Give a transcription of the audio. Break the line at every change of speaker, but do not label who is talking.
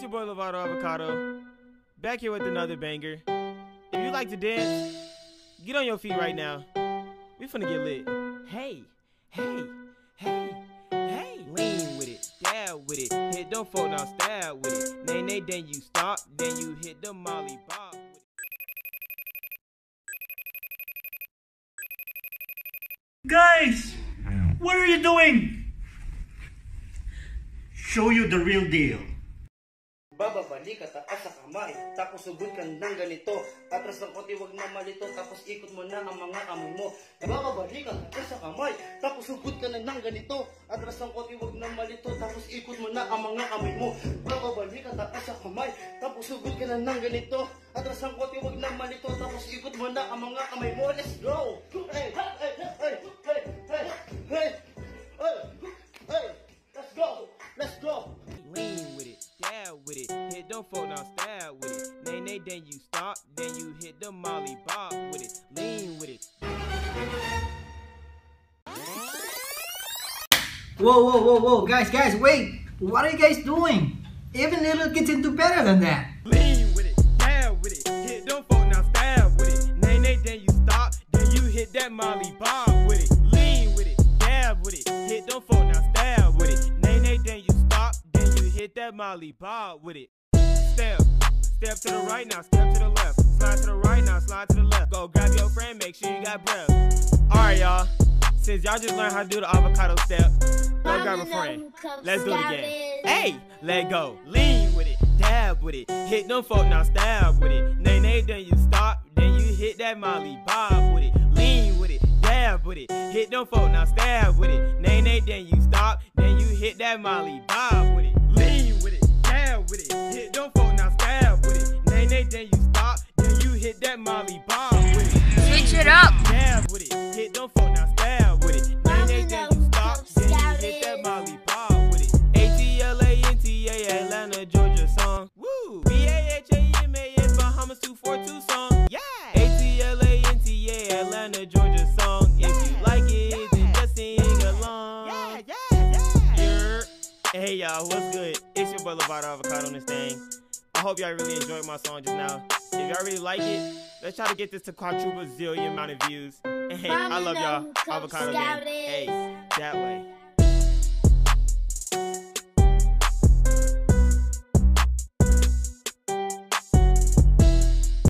your boy Lovato Avocado, back here with another banger. If you like to dance, get on your feet right now. We finna get lit. Hey, hey, hey, hey. Lean with it, dab with it, hit them folk now stab with it. Nay, nay, then you stop, then you hit the molly bob.
Guys, what are you doing? Show you the real deal.
Bababalik ka taas sa kamay, tapos sugod ka ng ganito. Atras ng konti, wag na malito, tapos ikot mo na ang mga kamay mo. Bababalik ka sa kamay, tapos sugod ka ng ganito. Atras ng konti, wag na malito, tapos ikot mo na ang mga kamay mo. Bababalik ka taas sa kamay, tapos sugod ka na ng ganito. Atras ng konti, wag na malito, tapos ikot mo na ang mga kamay mo. Let's go! Hey, hey, hey,
them folk now stab with it. Nay, nay, then you stop, then you hit the molly bob with it. Lean with it.
Whoa, whoa, whoa, whoa, guys, guys, wait! What are you guys doing? Even little kids can do better than that.
Lean with it, dab with it, hit them folk now stab with it. Nay, nay, then you stop, then you hit that molly bob with it. Lean with it, dab with it, hit them folk now stab with it. Nay, nay, then you stop, then you hit that molly bob with it. Step, step to the right now, step to the left. Slide to the right now, slide to the left. Go grab your friend, make sure you got breath. Alright, y'all. Since y'all just learned how to do the avocado step, go grab a friend. Let's do it again. Hey, let go. Lean with it, dab with it. Hit them folk now, stab with it. Nay, nay, then you stop, then you hit that molly bob with it. Lean with it, dab with it. Hit them folk now, stab with it. Nay, nay, then you stop, then you hit that molly bob with it. B-A-H-A-M-A-S, Bahamas 242 song. Yeah! A-T-L-A-N-T-A, Atlanta, Georgia song. If you like it, then just sing along. Yeah, yeah, yeah. Hey y'all, what's good? It's your boy Lovato Avocado on this thing. I hope y'all really enjoyed my song just now. If y'all really like it, let's try to get this to quadruple zillion amount of views. And hey, I love y'all. Avocado gang. Hey, that way.